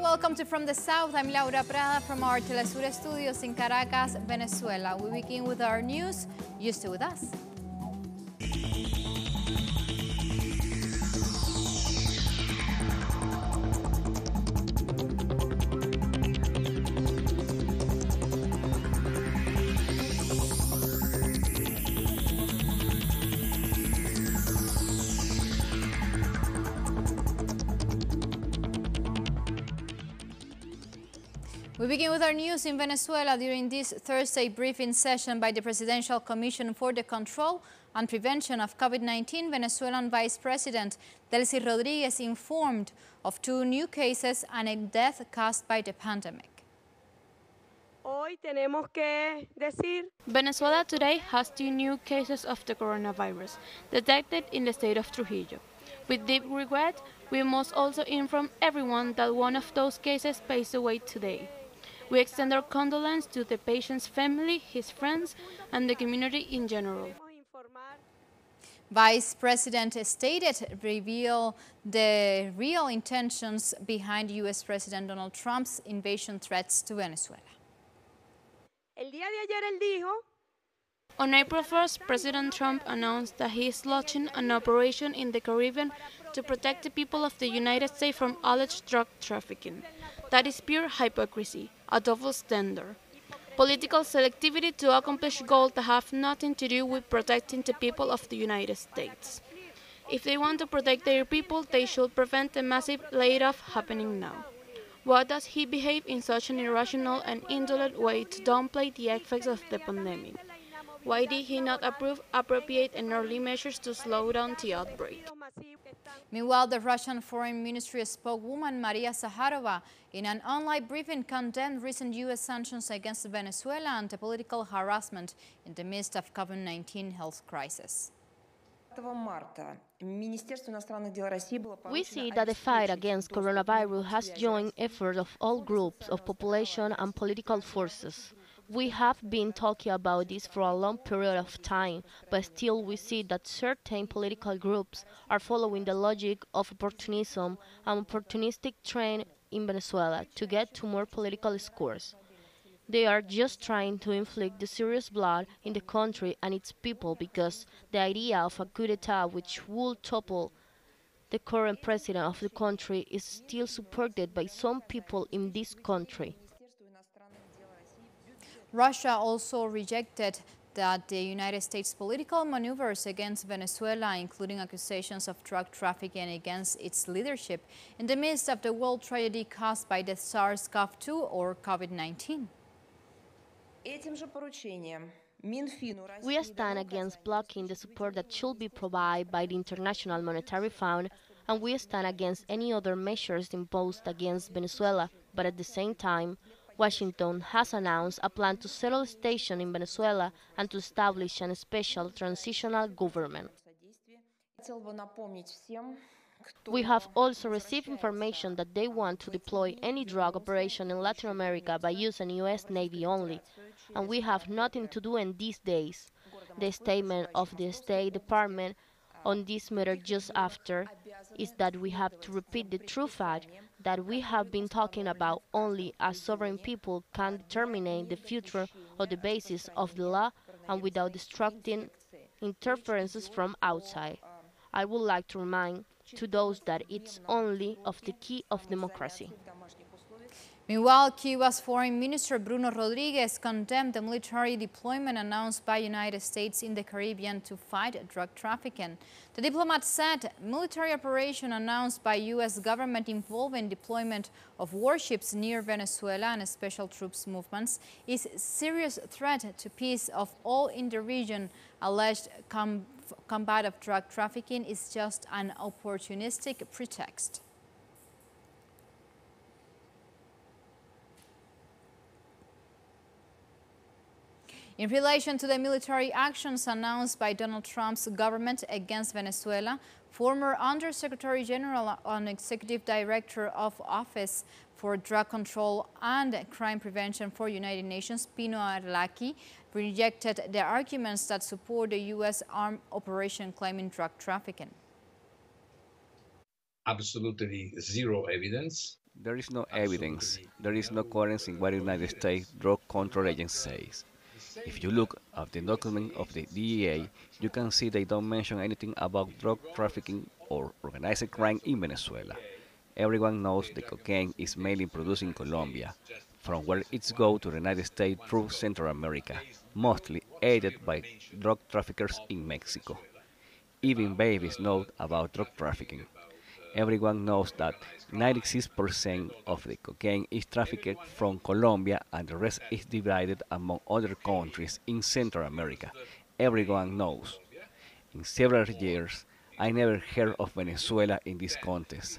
Welcome to From the South. I'm Laura Prada from our Telesur studios in Caracas, Venezuela. We begin with our news. You stay with us. We begin with our news in Venezuela during this Thursday briefing session by the Presidential Commission for the Control and Prevention of COVID-19. Venezuelan Vice President Delcy Rodriguez informed of two new cases and a death caused by the pandemic. Venezuela today has two new cases of the coronavirus detected in the state of Trujillo. With deep regret, we must also inform everyone that one of those cases passed away today. We extend our condolence to the patient's family, his friends, and the community in general. Vice President stated reveal the real intentions behind U.S. President Donald Trump's invasion threats to Venezuela. On April 1st, President Trump announced that he is launching an operation in the Caribbean to protect the people of the United States from alleged drug trafficking. That is pure hypocrisy a double standard. Political selectivity to accomplish goals that have nothing to do with protecting the people of the United States. If they want to protect their people, they should prevent the massive layoff happening now. Why does he behave in such an irrational and indolent way to downplay the effects of the pandemic? Why did he not approve appropriate and early measures to slow down the outbreak? Meanwhile, the Russian Foreign Ministry spokeswoman Maria Zakharova in an online briefing condemned recent U.S. sanctions against Venezuela and the political harassment in the midst of COVID-19 health crisis. We see that the fight against coronavirus has joined efforts of all groups of population and political forces. We have been talking about this for a long period of time, but still we see that certain political groups are following the logic of opportunism and opportunistic trend in Venezuela to get to more political scores. They are just trying to inflict the serious blood in the country and its people because the idea of a coup d'etat which would topple the current president of the country is still supported by some people in this country. Russia also rejected that the United States political maneuvers against Venezuela, including accusations of drug trafficking against its leadership, in the midst of the world tragedy caused by the SARS-CoV-2 or COVID-19. We stand against blocking the support that should be provided by the International Monetary Fund, and we stand against any other measures imposed against Venezuela, but at the same time, Washington has announced a plan to settle station in Venezuela and to establish a special transitional government. We have also received information that they want to deploy any drug operation in Latin America by using U.S. Navy only, and we have nothing to do in these days. The statement of the State Department on this matter just after is that we have to repeat the true fact that we have been talking about only as sovereign people can determine the future on the basis of the law and without destructing interferences from outside. I would like to remind to those that it's only of the key of democracy. Meanwhile, Cuba's Foreign Minister Bruno Rodriguez condemned the military deployment announced by United States in the Caribbean to fight drug trafficking. The diplomat said military operation announced by U.S. government involving deployment of warships near Venezuela and special troops movements is serious threat to peace of all in the region. Alleged com combat of drug trafficking is just an opportunistic pretext. In relation to the military actions announced by Donald Trump's government against Venezuela, former Undersecretary General and Executive Director of Office for Drug Control and Crime Prevention for United Nations, Pino Arlacchi, rejected the arguments that support the U.S. armed operation claiming drug trafficking. Absolutely zero evidence There is no evidence, there is no coherence in what the United States Drug Control Agency says. If you look at the document of the DEA, you can see they don't mention anything about drug trafficking or organized crime in Venezuela. Everyone knows the cocaine is mainly produced in Colombia, from where it's go to the United States through Central America, mostly aided by drug traffickers in Mexico. Even babies know about drug trafficking. Everyone knows that 96% of the cocaine is trafficked from Colombia and the rest is divided among other countries in Central America. Everyone knows. In several years, I never heard of Venezuela in this context.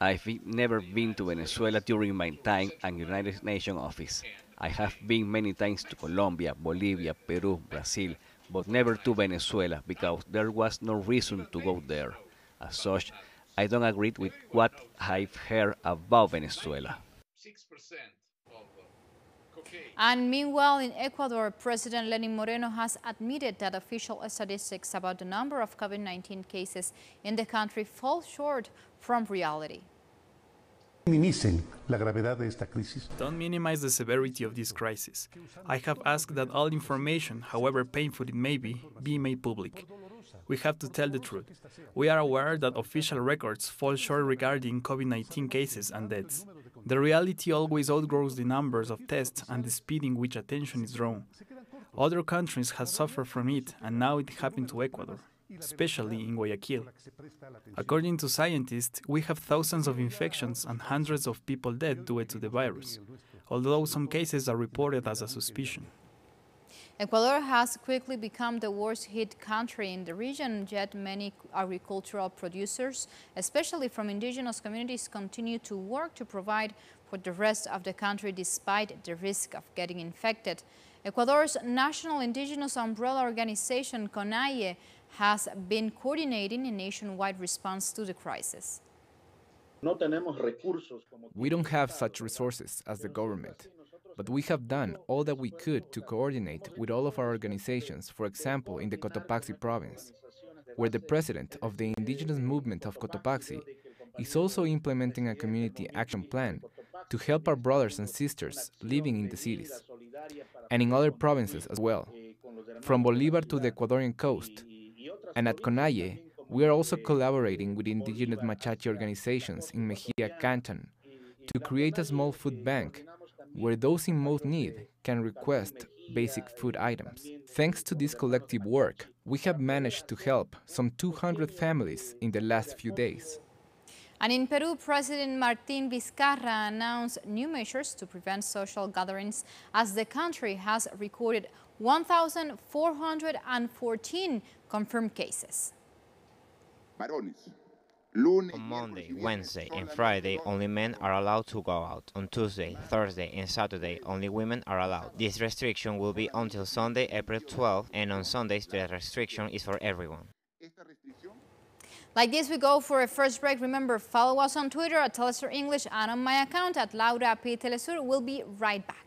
I've never been to Venezuela during my time at United Nations office. I have been many times to Colombia, Bolivia, Peru, Brazil, but never to Venezuela because there was no reason to go there. As such, I don't agree with what I've heard about Venezuela. And meanwhile, in Ecuador, President Lenin Moreno has admitted that official statistics about the number of COVID-19 cases in the country fall short from reality. Don't minimize the severity of this crisis. I have asked that all information, however painful it may be, be made public. We have to tell the truth. We are aware that official records fall short regarding COVID 19 cases and deaths. The reality always outgrows the numbers of tests and the speed in which attention is drawn. Other countries have suffered from it, and now it happened to Ecuador especially in Guayaquil. According to scientists, we have thousands of infections and hundreds of people dead due to the virus, although some cases are reported as a suspicion. Ecuador has quickly become the worst hit country in the region, yet many agricultural producers, especially from indigenous communities, continue to work to provide for the rest of the country despite the risk of getting infected. Ecuador's National Indigenous Umbrella Organization, CONAIE, has been coordinating a nationwide response to the crisis. We don't have such resources as the government, but we have done all that we could to coordinate with all of our organizations, for example, in the Cotopaxi province, where the president of the indigenous movement of Cotopaxi is also implementing a community action plan to help our brothers and sisters living in the cities, and in other provinces as well, from Bolivar to the Ecuadorian coast, and at CONAIE, we are also collaborating with indigenous Machachi organizations in Mejia Canton to create a small food bank where those in most need can request basic food items. Thanks to this collective work, we have managed to help some 200 families in the last few days. And in Peru, President Martín Vizcarra announced new measures to prevent social gatherings as the country has recorded 1,414 confirmed cases. On Monday, Wednesday, and Friday, only men are allowed to go out. On Tuesday, Thursday, and Saturday, only women are allowed. This restriction will be until Sunday, April 12, and on Sundays, the restriction is for everyone. Like this, we go for a first break. Remember, follow us on Twitter at Telesur English and on my account at Laura P. Telesur. We'll be right back.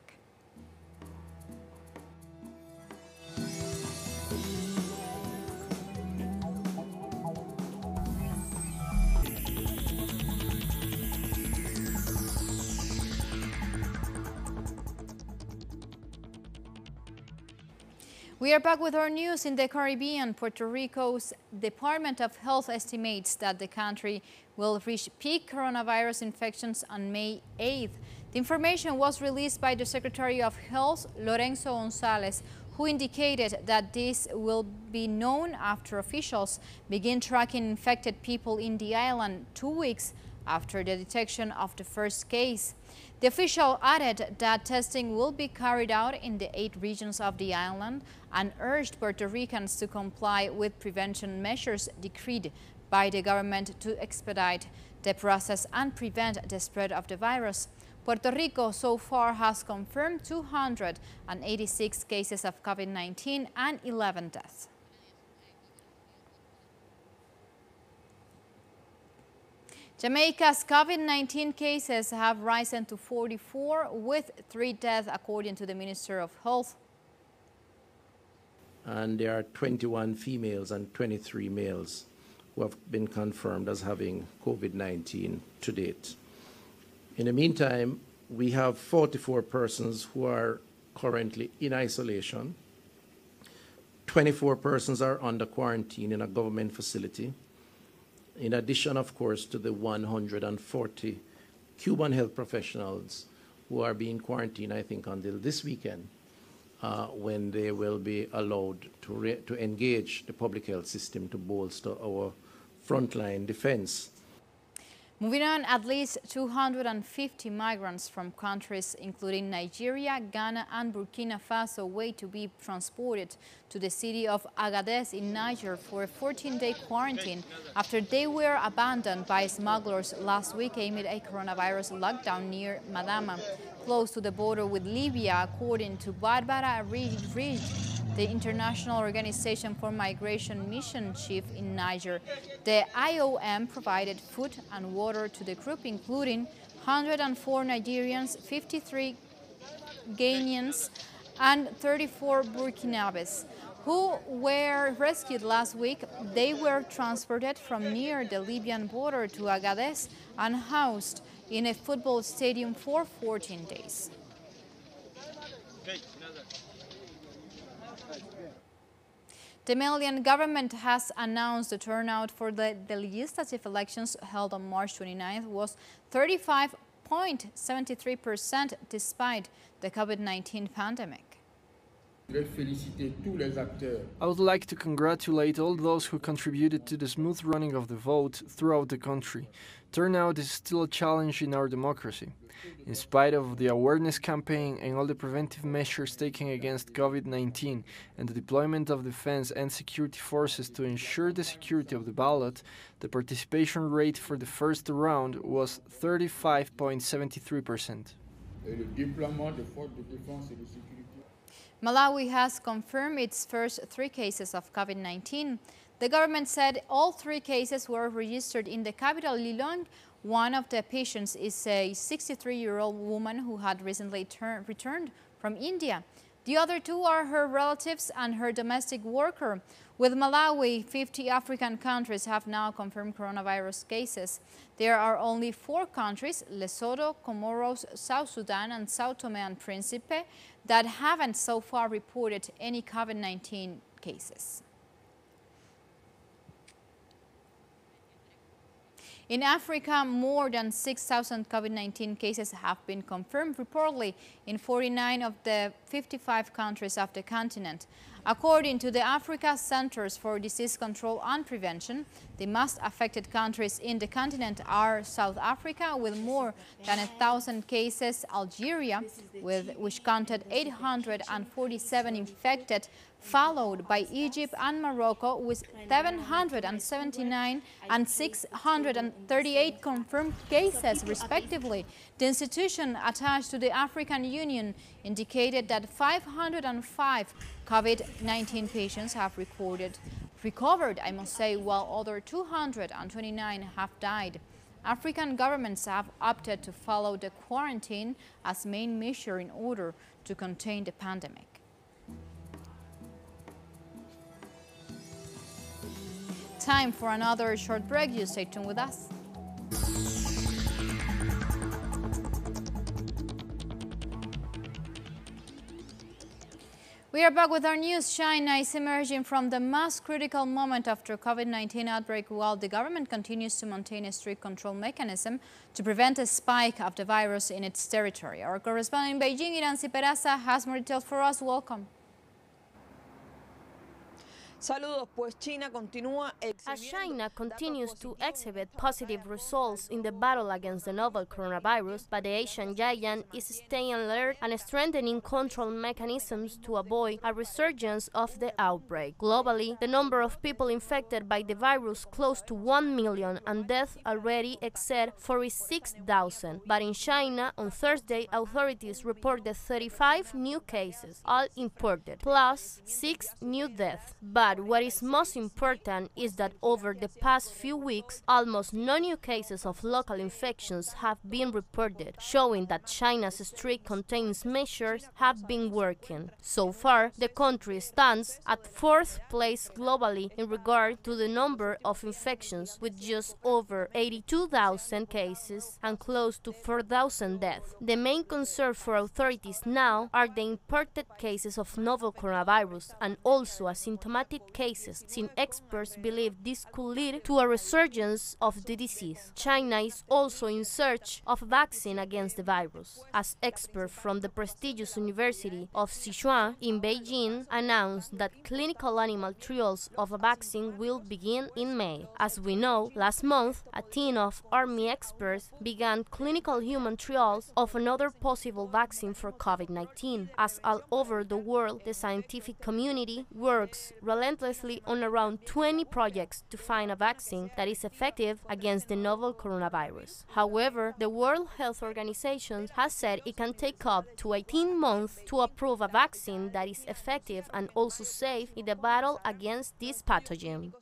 We are back with our news in the Caribbean. Puerto Rico's Department of Health estimates that the country will reach peak coronavirus infections on May 8th. The information was released by the Secretary of Health, Lorenzo Gonzalez, who indicated that this will be known after officials begin tracking infected people in the island two weeks after the detection of the first case. The official added that testing will be carried out in the eight regions of the island and urged Puerto Ricans to comply with prevention measures decreed by the government to expedite the process and prevent the spread of the virus. Puerto Rico so far has confirmed 286 cases of COVID-19 and 11 deaths. Jamaica's COVID-19 cases have risen to 44 with three deaths according to the Minister of Health. And there are 21 females and 23 males who have been confirmed as having COVID-19 to date. In the meantime, we have 44 persons who are currently in isolation. 24 persons are under quarantine in a government facility. In addition, of course, to the 140 Cuban health professionals who are being quarantined, I think, until this weekend, uh, when they will be allowed to, to engage the public health system to bolster our frontline defense Moving on, at least 250 migrants from countries including Nigeria, Ghana and Burkina Faso wait to be transported to the city of Agadez in Niger for a 14-day quarantine after they were abandoned by smugglers last week amid a coronavirus lockdown near Madama, close to the border with Libya, according to Barbara Reed the International Organization for Migration mission chief in Niger. The IOM provided food and water to the group, including 104 Nigerians, 53 Ghanaians, and 34 Burkinabes who were rescued last week. They were transported from near the Libyan border to Agadez and housed in a football stadium for 14 days. The Malian government has announced the turnout for the, the legislative elections held on March 29th was 35.73% despite the COVID-19 pandemic. I would like to congratulate all those who contributed to the smooth running of the vote throughout the country. Turnout is still a challenge in our democracy. In spite of the awareness campaign and all the preventive measures taken against COVID 19 and the deployment of defense and security forces to ensure the security of the ballot, the participation rate for the first round was 35.73%. Malawi has confirmed its first three cases of COVID-19. The government said all three cases were registered in the capital Lilongwe. One of the patients is a 63-year-old woman who had recently returned from India. The other two are her relatives and her domestic worker. With Malawi, 50 African countries have now confirmed coronavirus cases. There are only four countries, Lesotho, Comoros, South Sudan and Sao Tome and Principe, that haven't so far reported any COVID-19 cases. In Africa, more than 6,000 COVID-19 cases have been confirmed reportedly in 49 of the 55 countries of the continent. According to the Africa Centers for Disease Control and Prevention, the most affected countries in the continent are South Africa with more than 1,000 cases, Algeria, with, which counted 847 infected, followed by Egypt and Morocco with 779 and 638 confirmed cases, respectively. The institution attached to the African Union indicated that 505 COVID-19 patients have recorded, recovered, I must say, while other 229 have died. African governments have opted to follow the quarantine as main measure in order to contain the pandemic. Time for another short break. You stay tuned with us. We are back with our news. China is emerging from the most critical moment after COVID-19 outbreak while the government continues to maintain a strict control mechanism to prevent a spike of the virus in its territory. Our correspondent in Beijing, Iramsy Peraza, has more details for us. Welcome. As China continues to exhibit positive results in the battle against the novel coronavirus, but the Asian giant is staying alert and strengthening control mechanisms to avoid a resurgence of the outbreak. Globally, the number of people infected by the virus close to 1 million and deaths already exceed 46,000. But in China, on Thursday, authorities reported 35 new cases, all imported, plus 6 new deaths. But But what is most important is that over the past few weeks, almost no new cases of local infections have been reported, showing that China's strict containment measures have been working. So far, the country stands at fourth place globally in regard to the number of infections, with just over 82,000 cases and close to 4,000 deaths. The main concern for authorities now are the imported cases of novel coronavirus and also asymptomatic cases, since experts believe this could lead to a resurgence of the disease. China is also in search of a vaccine against the virus, as experts from the prestigious University of Sichuan in Beijing announced that clinical animal trials of a vaccine will begin in May. As we know, last month, a team of army experts began clinical human trials of another possible vaccine for COVID 19. As all over the world, the scientific community works relentlessly on around 20 projects to find a vaccine that is effective against the novel coronavirus. However, the World Health Organization has said it can take up to 18 months to approve a vaccine that is effective and also safe in the battle against this pathogen.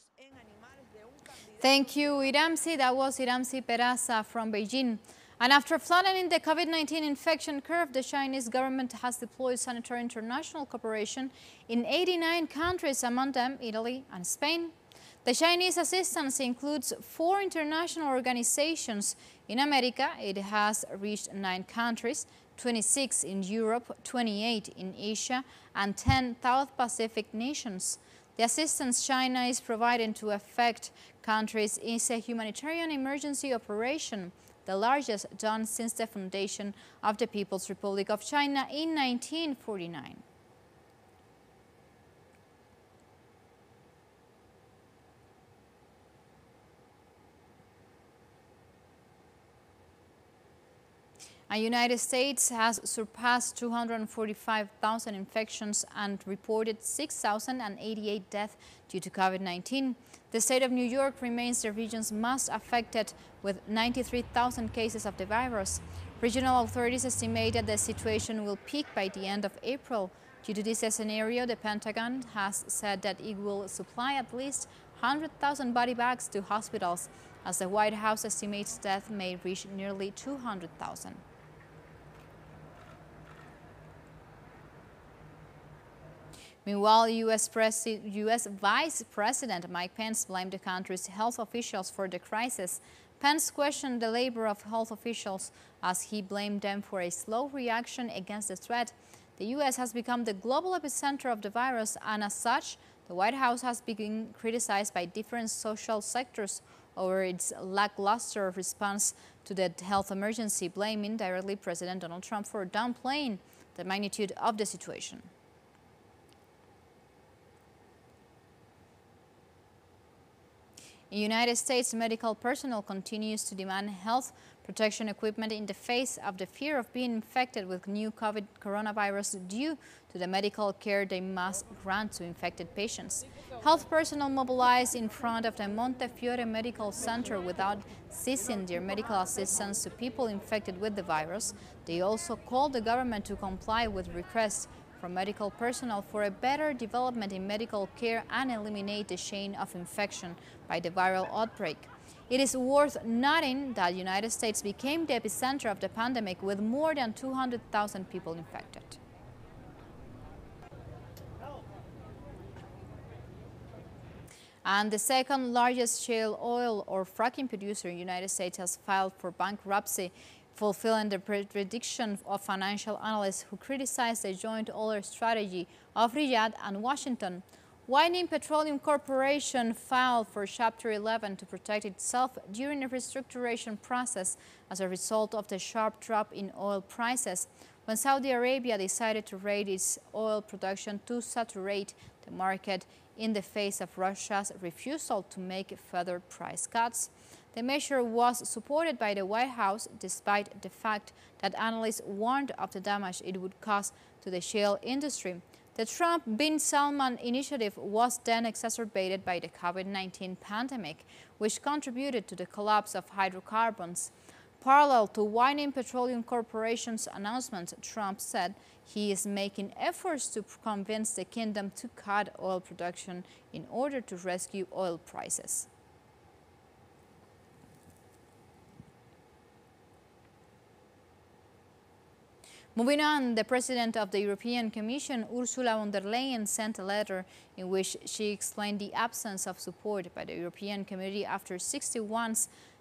Thank you, Iramsy. That was Iramsy Peraza from Beijing. And after flattening the COVID-19 infection curve, the Chinese government has deployed Sanitary International Cooperation in 89 countries, among them Italy and Spain. The Chinese assistance includes four international organizations. In America, it has reached nine countries, 26 in Europe, 28 in Asia, and 10 South Pacific nations. The assistance China is providing to affect countries is a humanitarian emergency operation the largest done since the foundation of the People's Republic of China in 1949. The United States has surpassed 245,000 infections and reported 6,088 deaths due to COVID-19. The state of New York remains the region's most affected with 93,000 cases of the virus. Regional authorities estimate that the situation will peak by the end of April. Due to this scenario, the Pentagon has said that it will supply at least 100,000 body bags to hospitals, as the White House estimates death may reach nearly 200,000. Meanwhile, US, US, Vice President Mike Pence blamed the country's health officials for the crisis. Pence questioned the labor of health officials as he blamed them for a slow reaction against the threat. The U.S. has become the global epicenter of the virus, and as such, the White House has been criticized by different social sectors over its lackluster response to the health emergency, blaming directly President Donald Trump for downplaying the magnitude of the situation. United States medical personnel continues to demand health protection equipment in the face of the fear of being infected with new COVID coronavirus due to the medical care they must grant to infected patients. Health personnel mobilized in front of the Montefiore Medical Center without ceasing their medical assistance to people infected with the virus. They also called the government to comply with requests from medical personnel for a better development in medical care and eliminate the chain of infection by the viral outbreak. It is worth noting that the United States became the epicenter of the pandemic with more than 200,000 people infected. And the second largest shale oil or fracking producer in the United States has filed for bankruptcy fulfilling the prediction of financial analysts who criticized the joint oil strategy of Riyadh and Washington. Whiting Petroleum Corporation filed for Chapter 11 to protect itself during a restructuration process as a result of the sharp drop in oil prices when Saudi Arabia decided to raise its oil production to saturate the market in the face of Russia's refusal to make further price cuts. The measure was supported by the White House despite the fact that analysts warned of the damage it would cause to the shale industry. The Trump bin Salman initiative was then exacerbated by the COVID-19 pandemic, which contributed to the collapse of hydrocarbons. Parallel to Whiting Petroleum Corporation's announcement, Trump said he is making efforts to convince the kingdom to cut oil production in order to rescue oil prices. Moving on, the president of the European Commission, Ursula von der Leyen, sent a letter in which she explained the absence of support by the European Committee after 61,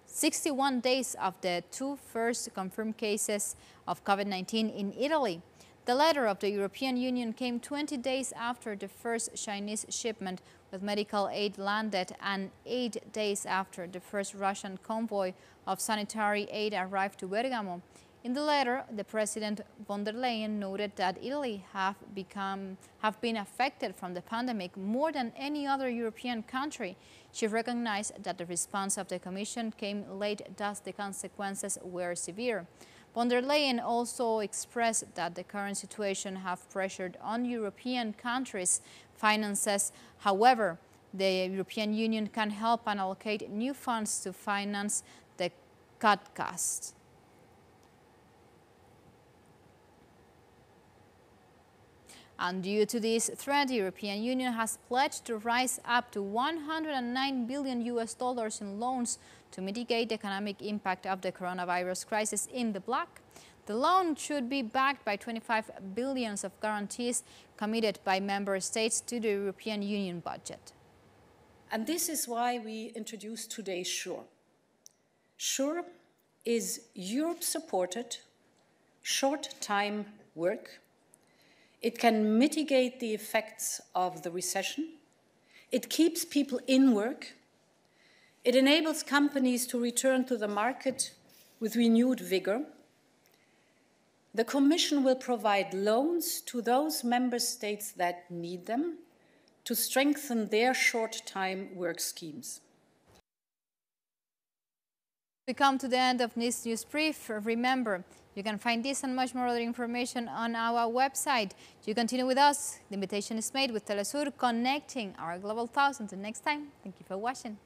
61 days of the two first confirmed cases of COVID-19 in Italy. The letter of the European Union came 20 days after the first Chinese shipment with medical aid landed and eight days after the first Russian convoy of sanitary aid arrived to Bergamo. In the letter, the President von der Leyen noted that Italy have, become, have been affected from the pandemic more than any other European country. She recognized that the response of the Commission came late, thus the consequences were severe. Von der Leyen also expressed that the current situation have pressured on European countries' finances. However, the European Union can help and allocate new funds to finance the cut costs. And due to this threat, the European Union has pledged to raise up to 109 billion US dollars in loans to mitigate the economic impact of the coronavirus crisis in the bloc. The loan should be backed by 25 billions of guarantees committed by member states to the European Union budget. And this is why we introduced today SURE. SURE is Europe-supported short-time work it can mitigate the effects of the recession. It keeps people in work. It enables companies to return to the market with renewed vigor. The Commission will provide loans to those member states that need them to strengthen their short-time work schemes. We come to the end of this news brief. Remember, you can find this and much more other information on our website. You continue with us. The invitation is made with Telesur connecting our global thoughts. Until next time, thank you for watching.